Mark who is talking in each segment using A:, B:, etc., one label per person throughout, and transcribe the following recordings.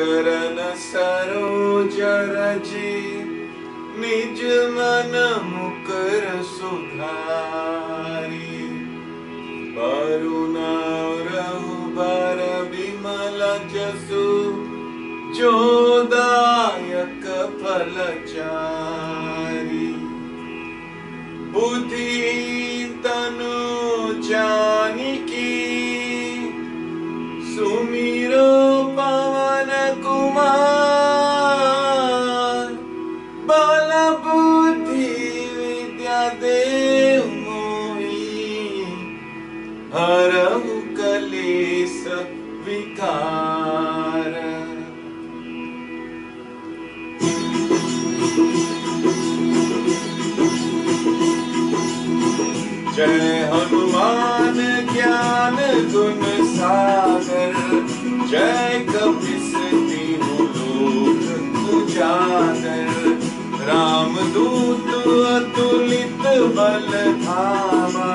A: चरण सरोज रज़ी, निज मन मुकर सुधारी। करुणा रघुबर विमल जसु जोदायक फल चारी। बुद्धि जय सागर जय उजागर। राम दूत अतुलित बल धामा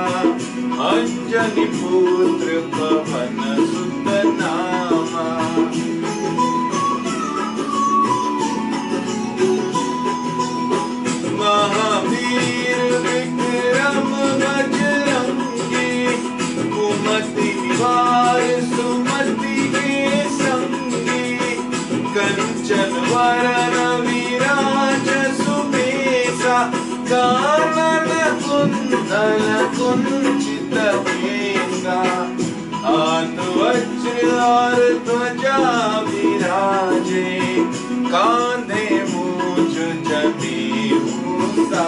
A: अंजनी पुत्र पवन जनवर विराज सुमे काम कुन्द चिकेगा अनुजा विराजे कान् मुजि भूसा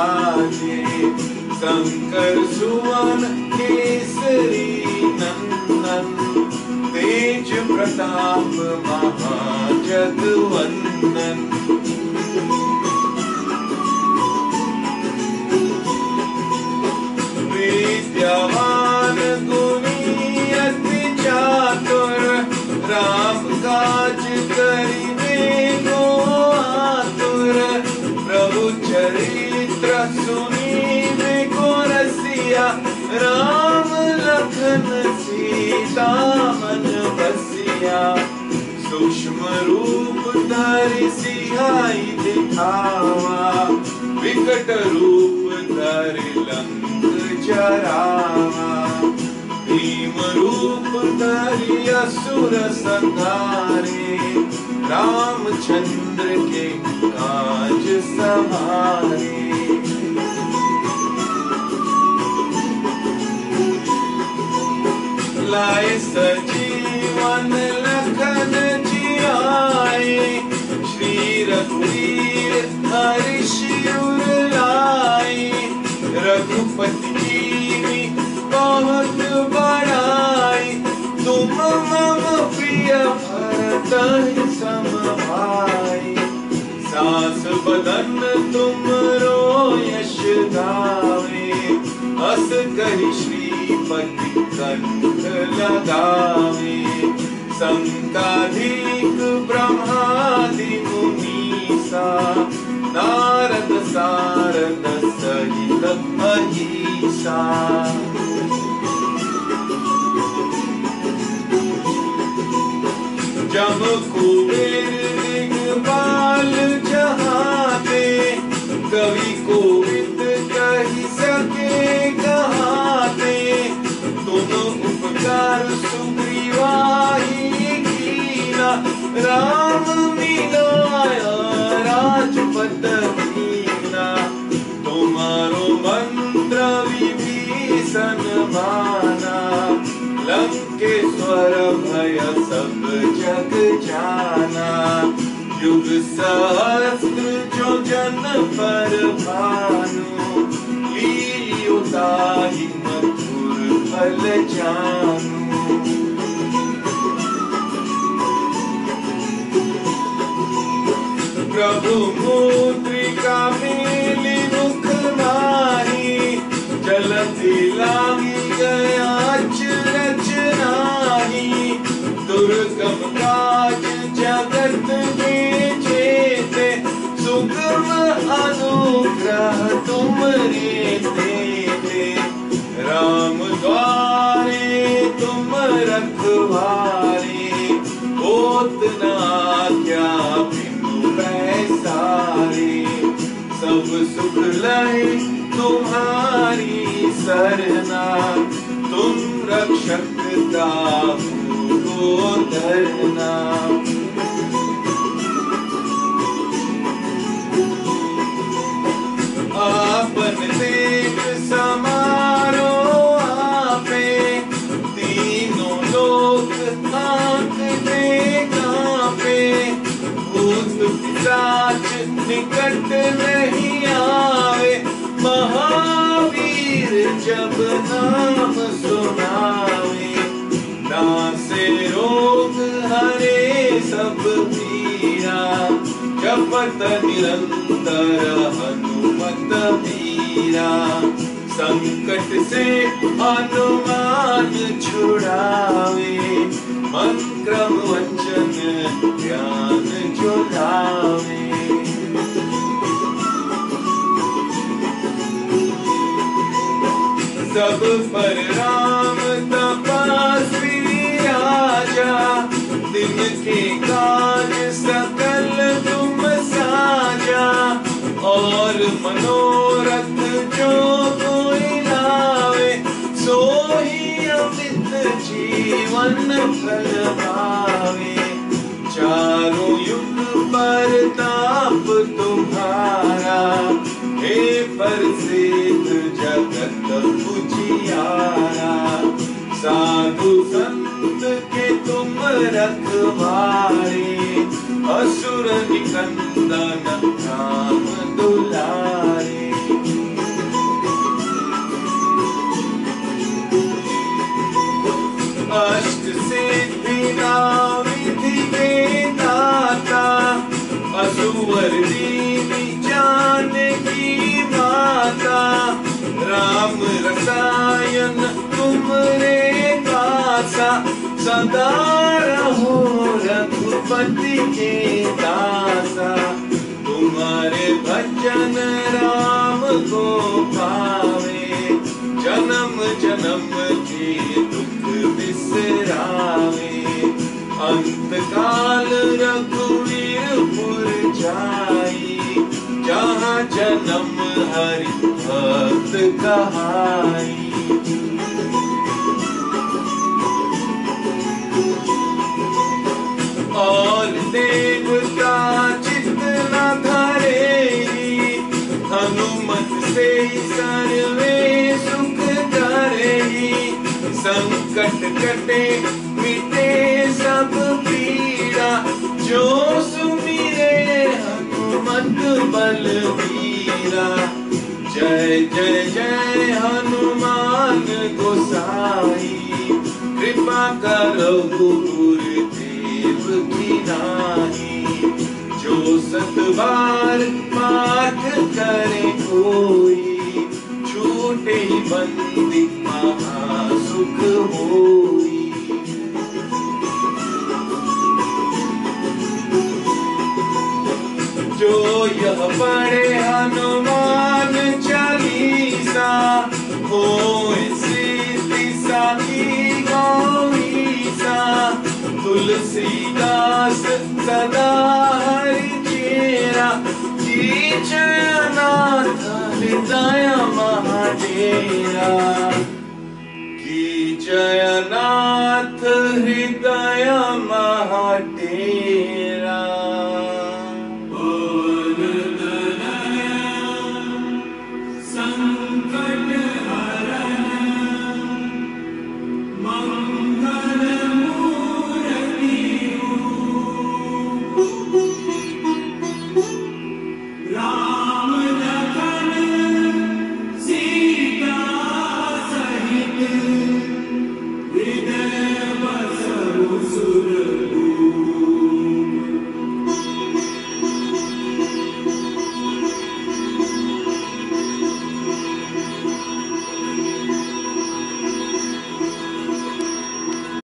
A: कङ्कर सुवन केसरी प्रताप महाजगवंदन विद्यावान गुणी अति चातुर राम काज करिबे को आतुर। प्रभु चरित्र सुनीबे को रसिया राम लखन सीता मन बसिया सूक्ष्म रूप धरि सिहाई दिखावा। विकट रूप धरि लंग जरावा भीम रूप धरि असुर संहारे रामचंद्र के काज सवारे लाए सजीवन लखन जियाए श्री रघुवीर हर्ष उर लाए रघुपति कीनी बहुत बड़ाई तुम मम प्रिय सम भाई सास बदन तुम यश गावे हस कहि श्रीपति कंठ लगावे सङ्गाधिक ब्रह्माधिशा नारद सारद सहित अजीशा जग जाना। युग सहस्त्र जो जन पर भानु। लील्युताहि मधुर फल जानू। प्रभु मुद्रिका मेली सुगम अनुग्रह तुम रे देते। राम द्वारे तुम रखवारे। होत न क्या पैसारे सब सुख लहे तुम्हारी सरना। तुम रक्षक ताहू को धरना। निकट नहीं आवे। महावीर जब नाम सुनावे। नासे रोग हरे सब पीरा। जपत निरंतर हनुमत पीरा। संकट से हनुमान छुड़ावे। मन क्रम वचन ज्ञान जुलावे सब पर राम तपस्वी राजा दिन के काज सकल तुम साजा, और मनोरथ जो कोई लावे सो ही अमित जीवन फल पावे। चारों युग पर ताप तुम्हारा, हे पर जगत पुजियारा साधु संत के तुम रखवारे, असुर निकंदन राम दुलारे। अष्ट सिद्धि विधि के दाता असुवर दीनी जान की माता। राम रसायन तुमरे पासा सदा रहो रघुपति के दासा। तुम्हारे भजन राम को पावे। जन्म जन्म के दुख बिसरावे। अंत काल रघुवीर पुर जाई। जन्म हरि भक्त कहाई। और देवता चितना धरेगी हनुमत से सर्वे सुख करेगी संकट कटे, मिटे बलवीरा। जय जय जय हनुमान गोसाई। कृपा करो गुरुदेव की नाही जो सतबार पाठ करे कोई, छूटे बंदी बे हनुमान चालीसा चलीसा मीसा तुलसीदास सदा हरि चेरा जी चया महाजेरा